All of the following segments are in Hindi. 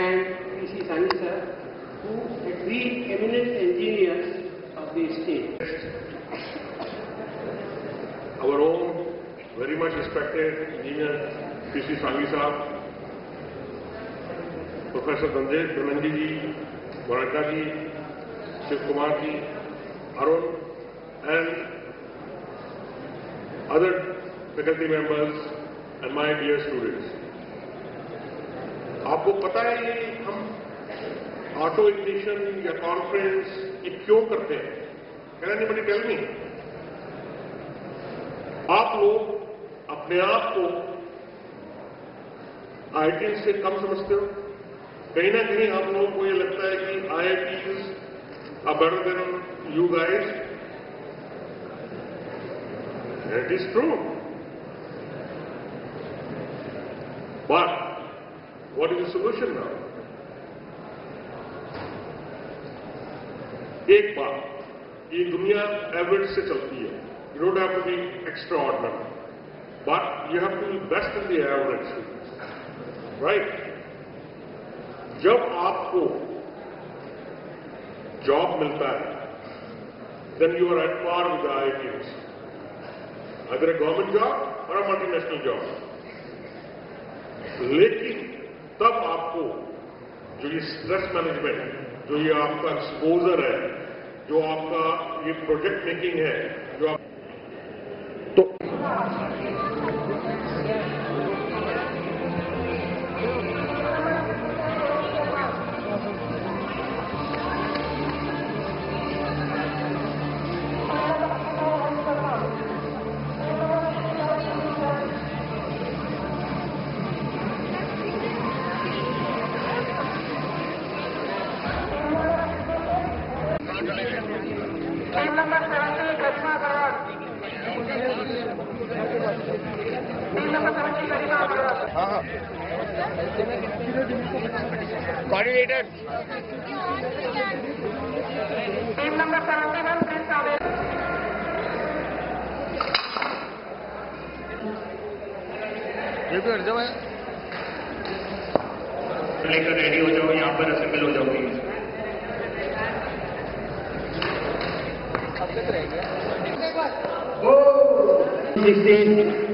and P.C. Sani sir, who are three eminent engineers of the state. our own very much respected engineer P.C. Sangi Saab, Professor ji, Shiv Kumar ji, Arun, and other faculty members and my dear students. आपको पता है ये हम ऑटो इग्निशन या कॉन्फ्रेंस ये क्यों करते हैं? कैन एनीबडी टेल मी आप लोग अपने आप को आईटी से कम समझते हो। कहीं ना कहीं आप लोगों को ये लगता है कि IIT are better than you guys it is true but what is the solution now एक बात ये दुनिया एवरेज से चलती है you don't have to be extraordinary but you have to be best in the average right जब आपको जॉब मिलता है then you are at par with I T अगर गवर्नमेंट जॉब और मल्टीनेशनल जॉब लेकिन तब आपको जो ये स्ट्रेस मैनेजमेंट जो ये आपका एक्सपोजर है, जो आपका ये प्रोजेक्ट मेकिंग है, जो आप तो coordinator Team number 71, Prince Abel. ये भी हट जाओ लेकर रेडी हो जाओ यहाँ पर असेंबल हो जाओ प्लीज़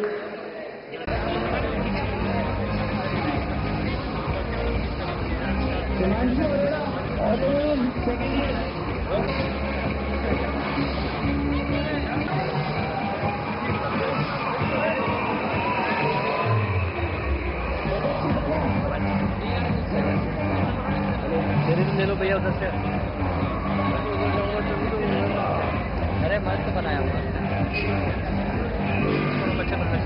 ले लो भैया उधर से अरे मस्त बनाया हुआ। बच्चा बनना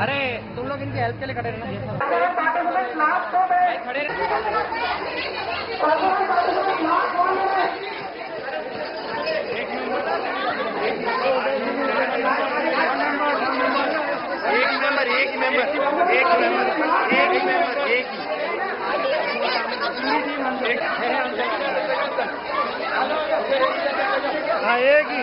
अरे तुम लोग इनकी हेल्प के लिए खड़े रहना एक एक मेंबर एक मेंबर एक हाँ एक ही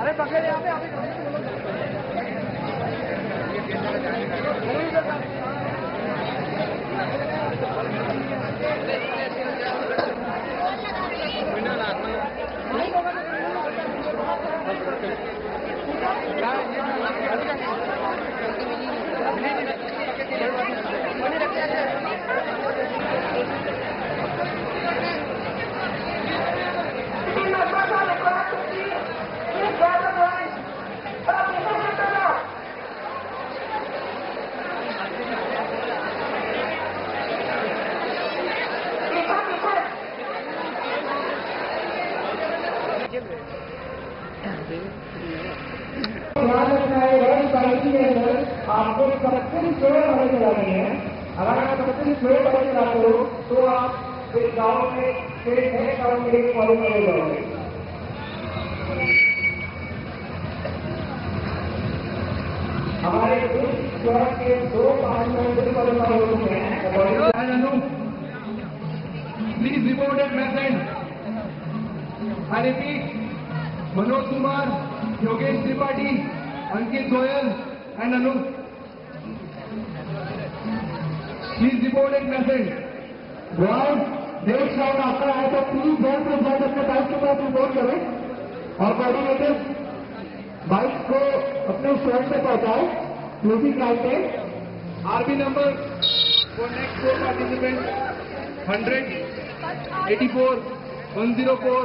अरे ध्यान रखना है रन साइकिल के अंदर आपको सबसे स्लो गाड़ी चलानी है अगर आप सबसे स्लो गाड़ी चलाते हो तो आप फिर गाँव में फिर नए गाँव में एक फॉलो करे जाओगे हमारे के दो पाँच मिनट क्वालिफाई हो चुके हैं Harideep Manoj Kumar, Yogesh Tripathi, Ankit Goel and Anu. Please report एक मैसेज वर्ल्ड देश का और आपका है तो प्लीज़ बहुत से बहुत अपने बाइक के पास रिपोर्ट करें। और कॉर्डिनेटर बाइक को अपने शहर से पहुँचाए क्लोजिंग टाइम पे army number four next four participant hundred eighty four one zero four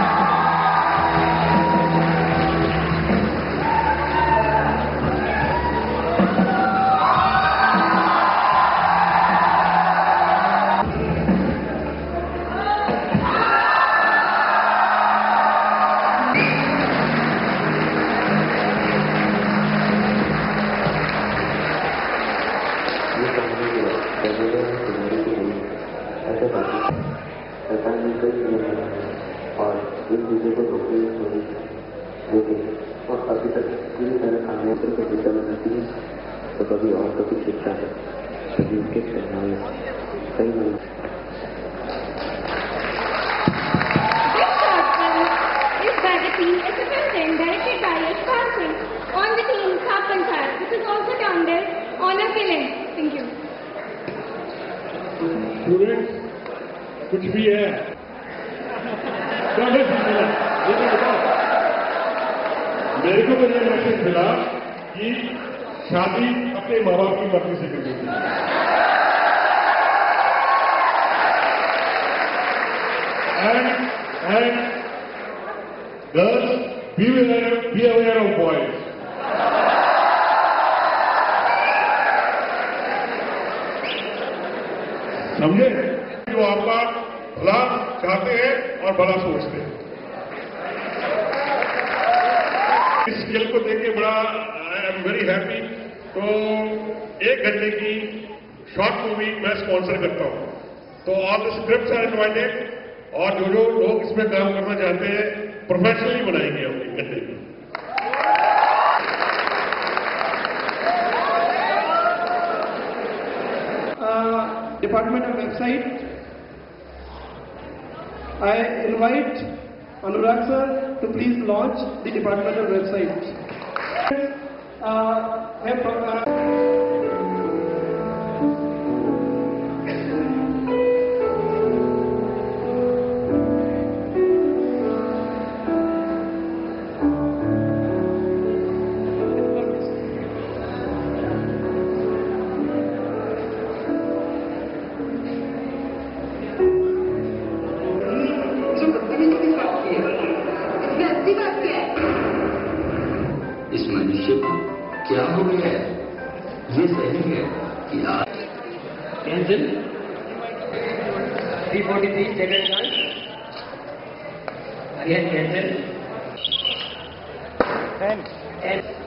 तो कभी औरतों की शिक्षा है कभी उनके पहनावे कई लोग This short film is by the team SFL 10 directed by Yashpal Singh on the team Carpenter. This is also termed as honor film. Thank you. Students कुछ भी है क्या मैसेज मिला ये तो बताओ मेरे को तो ये मैसेज मिला कि शादी अपने माँ बाप की मर्ज़ी से करनी चाहिए and and girls be be aware of boys समझे? जो आपका भला चाहते हैं और बड़ा सोचते हैं। इस खेल को देख के बड़ा आई एम वेरी हैप्पी तो एक घंटे की शॉर्ट मूवी मैं स्पॉन्सर करता हूँ। तो आप स्क्रिप्ट सर इन्वाइटेड और जो जो लोग इसमें काम करना चाहते हैं प्रोफेशनली बनाएँगे हम एक घंटे की। Department of website I invite Anurag sir to please launch the department of website uh, Only three seconds, guys. Again, gentlemen. Ten. Ten.